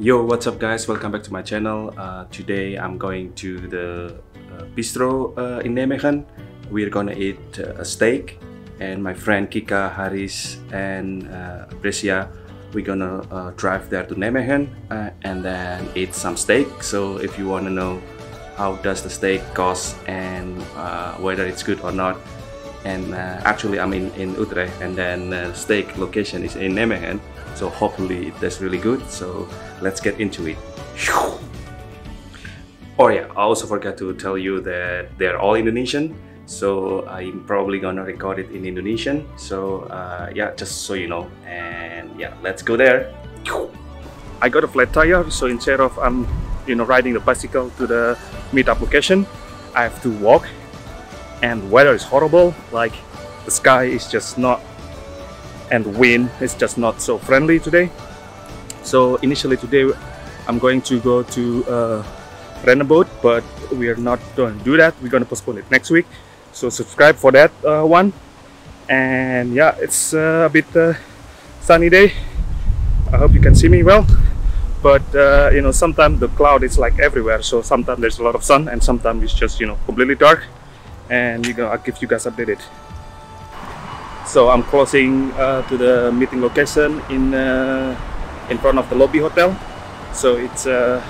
Yo, what's up, guys? Welcome back to my channel. Uh, today I'm going to the uh, bistro uh, in Nijmegen. We're gonna eat uh, a steak, and my friend Kika, Haris, and uh, we're gonna uh, drive there to Nijmegen uh, and then eat some steak. So if you wanna know how does the steak cost and whether it's good or not, and actually I'm in, in Utrecht and then steak location is in Nijmegen so hopefully that's really good. So let's get into it. Oh yeah. I also forgot to tell you that they're all Indonesian. So I'm probably gonna record it in Indonesian. So uh, yeah just so you know. And yeah let's go there. I got a flat tire. So instead of I'm you know riding the bicycle to the meetup location I have to walk. And weather is horrible. Like the sky is just not and wind is just not so friendly today. So initially today i'm going to go to uh, rent a boat but we are not going to do that. We're going to postpone it next week. So subscribe for that uh, one. And yeah it's uh, a bit uh, sunny day. I hope you can see me well. But uh, you know sometimes the cloud is like everywhere. So sometimes there's a lot of sun and sometimes it's just you know completely dark. And you know I'll give you guys updated. So I'm closing uh, to the meeting location in uh, in front of the lobby hotel. So it's uh,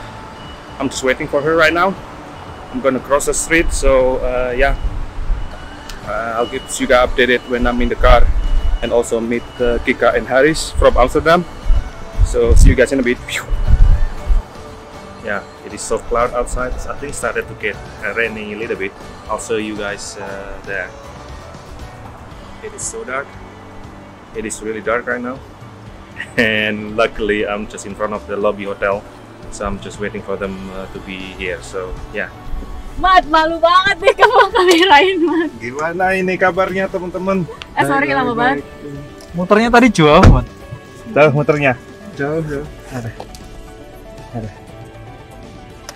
I'm just waiting for her right now. I'm gonna cross the street. So uh, yeah, uh, I'll give you guys updated when I'm in the car, and also meet uh, Kika and Harris from Amsterdam. So see you guys in a bit. Yeah, it is so cloud outside. I think started to get raining a little bit. I'll show you guys there. It is so dark. It is really dark right now. And luckily, I'm just in front of the lobby hotel. So I'm just waiting for them uh, to be here. So yeah. Mat, malu banget deh kamu kamerain, Mat. Gimana ini kabarnya teman-teman? Eh, sorry lama banget. Muternya tadi jauh, man. Jauh muternya. Jauh, jauh. Ada. Ada.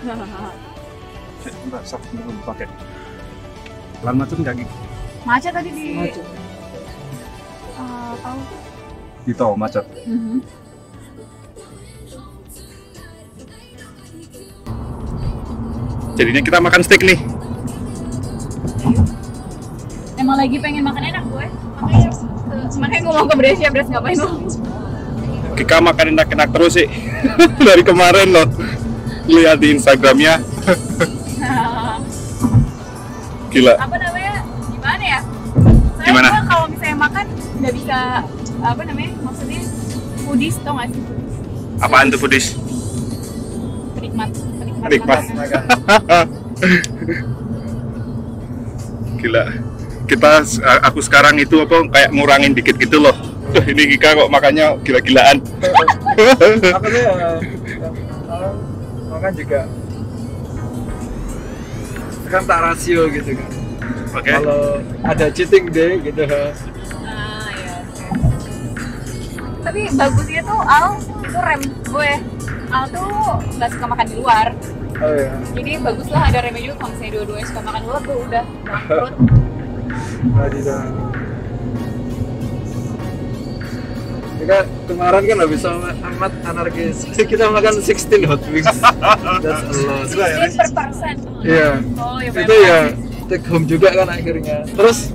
Bentar, sok dulu pakai. Pelan macet nggak gitu? Macet tadi di Macet. Eh, tahu. Di tol macet. Mhm. Jadinya kita makan steak nih. Emang lagi pengen makan enak gue. Makanya makanya gue mau ke Brescia, Bres ngapain lo? Kika makan enak-enak terus sih dari kemarin loh. Lihat di Instagramnya. Gila. apa namanya? Nggak bisa apa namanya? Maksudnya foodies tau gak sih? Apaan tuh foodies? Penikmat, penikmat. Penikmat. Gila. Kita aku sekarang itu apa kayak ngurangin dikit gitu loh. Tuh, ini Kika kok makannya gila-gilaan. Sih? eh, makan juga kan tak rasio gitu kan. Oke. Kalau ada cheating day gitu. Tapi bagusnya tuh Al itu rem gue. Al tuh nggak suka makan di luar. Oh ya. Jadi bagus lah ada remnya juga kalau misalnya dua-duanya suka makan di luar tuh udah bangkrut. Ya kan, kemarin kan habis sama amat anarkis. Kita makan 16 hot wings. That's a lot. Dia per persen. Iya. Oh ya itu ya take home juga kan akhirnya terus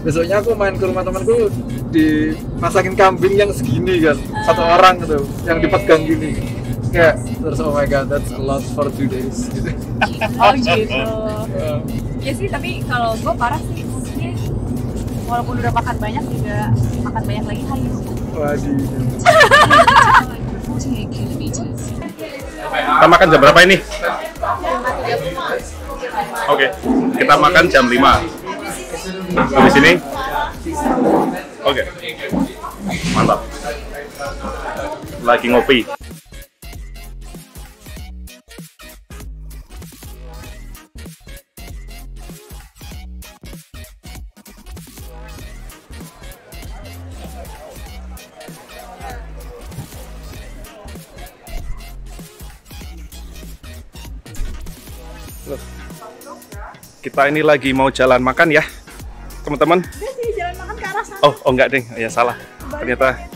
besoknya aku main ke rumah temanku dimasakin kambing yang segini kan satu orang gitu yang dipegang gini kayak terus oh my god that's a lot for two days gitu Oh gitu. Ya. Ya sih tapi kalau gue parah sih maksudnya walaupun udah makan banyak juga makan banyak lagi hayu. waduh Kita makan jam berapa ini? Oke, kita makan jam 5 Di sini? Oke. Mantap. Lagi ngopi. Kita ini lagi mau jalan makan ya Teman-teman Oh, oh enggak deh, ya salah. Ternyata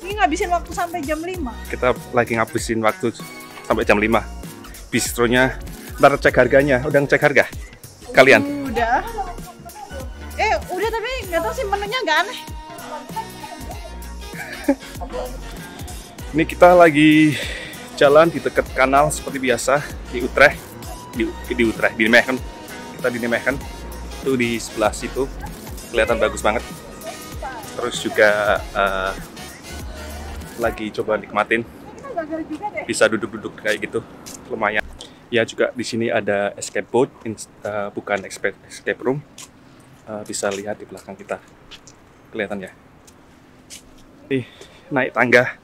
Ini ngabisin waktu sampai jam 5. Kita lagi ngabisin waktu sampai jam 5. Bistronya ntar cek harganya. Udah ngecek harga? Kalian? Udah. Eh, udah tapi nggak tahu sih menunya nggak aneh. Ini kita lagi jalan di dekat kanal seperti biasa di Utrecht. Di, di Utrecht, di Nijmegen. Kita di Nijmegen. Itu di sebelah situ. Kelihatan bagus banget. Terus juga eh, lagi coba nikmatin. Bisa duduk-duduk kayak gitu. Lumayan. Ya juga di sini ada escape boat, eh, bukan escape, room. Eh, bisa lihat di belakang kita. Kelihatan ya. Ih, naik tangga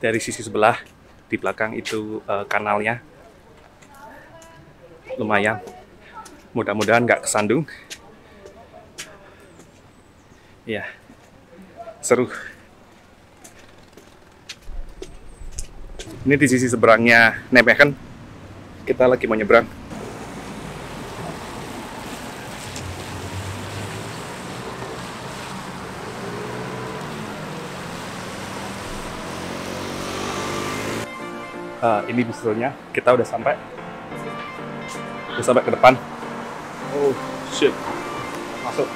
dari sisi sebelah di belakang itu eh, kanalnya lumayan mudah-mudahan nggak kesandung ya seru. Ini di sisi seberangnya Nijmegen kita lagi mau nyebrang. Ah, ini bistronya. Kita udah sampai. Udah sampai ke depan. Oh shit. Masuk.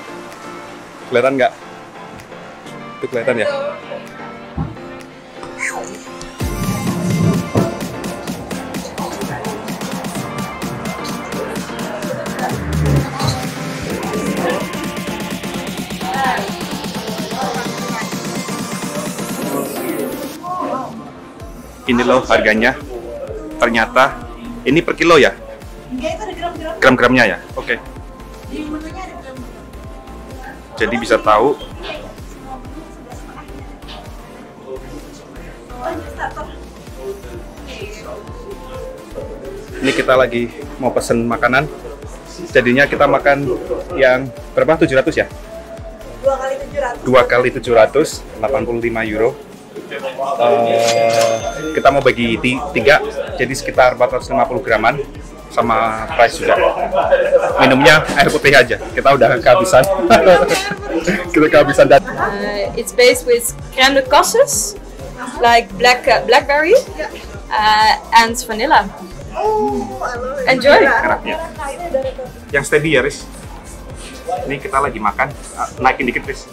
Kelihatan nggak itu kelihatan ya? Ini loh harganya. Ternyata ini per kilo ya? Enggak itu ada gram-gram. Gram-gramnya ya? Oke. Gram. jadi bisa tahu ini kita lagi mau pesen makanan. Jadinya kita makan yang berapa? 700 ya? Dua kali 700. dua kali 700 85 euro. Eh, kita mau bagi ti- tiga jadi sekitar 450 graman sama price juga. Minumnya air putih aja kita udah kehabisan. Kita kehabisan dan Uh, it's based with crème de cassis, like black uh, blackberry, uh, and vanilla. Enjoy. enaknya yang steady ya Riz. Ini kita lagi makan. Ah, naikin dikit Riz.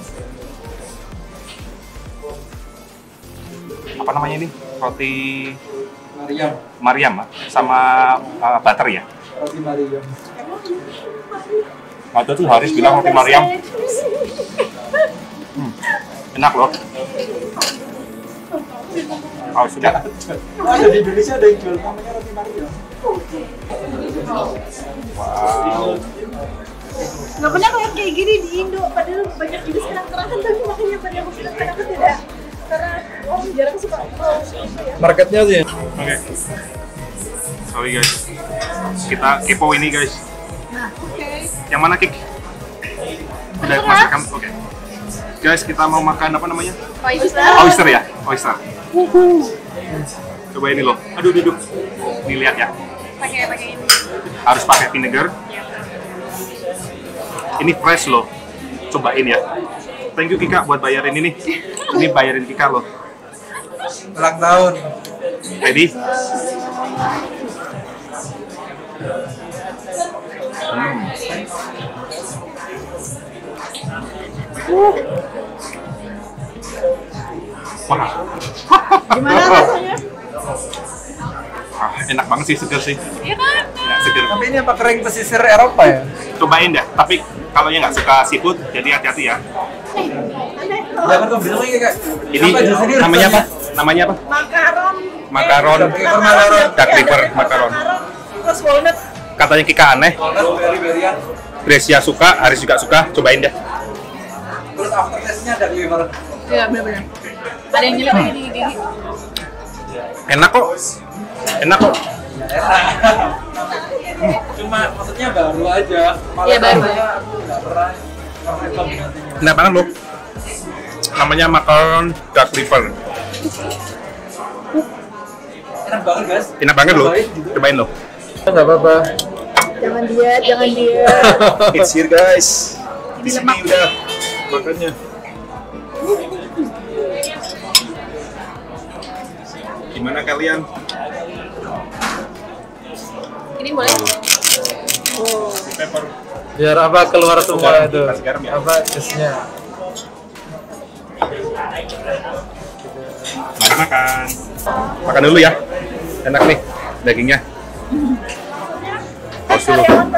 Apa namanya ini? Roti Mariam, Mariam ah, sama ah, butter ya? Roti Mariam. waktu itu Haris bilang roti Mariam. Hmm, enak loh oh sudah Ada di Indonesia ada yang jual namanya roti Mariam. wow Nggak pernah kayak kayak gini di Indo, padahal banyak juga sekarang terangan tapi makanya pada aku bilang kenapa tidak karena oh jarang suka oh, itu ya. Marketnya sih. Oke. Sorry guys. Kita kepo ini guys. Yang mana Kik? Udah masakan. Oke. Guys, kita mau makan apa namanya? Oyster. Oyster ya? Oyster. Coba ini loh. Aduh, duduk. Nih lihat ya. Pakai pakai ini. Harus pakai vinegar. Ini fresh loh. Cobain ya. Thank you Kika buat bayarin ini. Ini bayarin Kika loh. Ulang tahun. Ready? Hmm. Wah. Gimana rasanya? Ah, enak banget sih, seger sih. Iya kan? Ya, seger. Tapi ini apa kering pesisir Eropa ya? Cobain dah. Tapi kalau yang nggak suka seafood, jadi hati-hati ya. Jangan kau bilang lagi kak. Ini namanya apa? Namanya apa? Makaron. Makaron. Duck liver makaron. Terus walnut. Katanya Kika aneh. Brescia suka, Haris juga suka. Cobain dah. Terus aftertaste-nya ada liver. Iya benar-benar. Ada yang nyelip lagi di gigi. Enak kok. Enak kok. Cuma maksudnya baru aja. Iya, baru. nggak pernah. Enak banget loh. Namanya makaron duck liver. Enak banget guys. Enak banget loh. Cobain. Cobain loh. Nggak apa-apa. Jangan diet, jangan diet. It's here guys. Di sini udah makannya. Gimana kalian? Ini boleh? Pepper. biar apa keluar semua itu garam ya? apa jusnya Mari makan. Makan dulu ya. Enak nih dagingnya.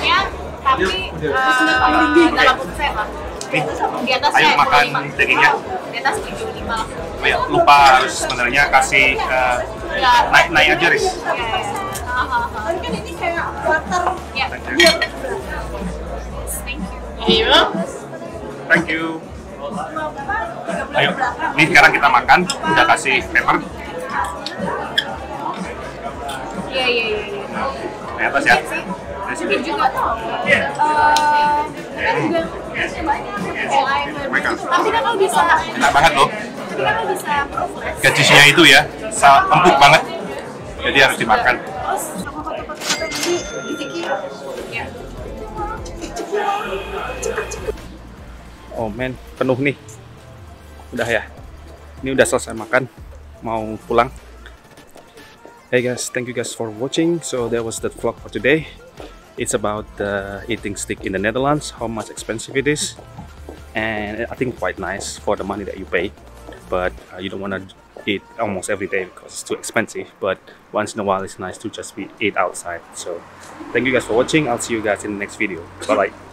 Ya, tapi eh, dalam lah. Nih, Di atas ayo saya makan 25. dagingnya. Di atas 75 lah. Oh ya, lupa harus sebenarnya kasih Ya, naik naik aja ya, ya. Tapi kan ini kayak water Ya, Thank you. thank. Ayo, ini sekarang kita makan. Udah kasih pepper. Iya, iya, iya. iya. Di atas ya. Mungkin juga eh kan juga Mereka. tapi kan lo bisa Enak banget loh. Gajinya itu ya, empuk banget. Jadi harus dimakan. ya Oh men, penuh nih. Udah ya. Ini udah selesai makan. Mau pulang. Hey guys, thank you guys for watching. So that was the vlog for today. It's about the eating stick in the Netherlands, how much expensive it is. And I think quite nice for the money that you pay. But uh, you don't want to eat almost every day because it's too expensive. But once in a while, it's nice to just be eat outside. So thank you guys for watching. I'll see you guys in the next video. Bye bye.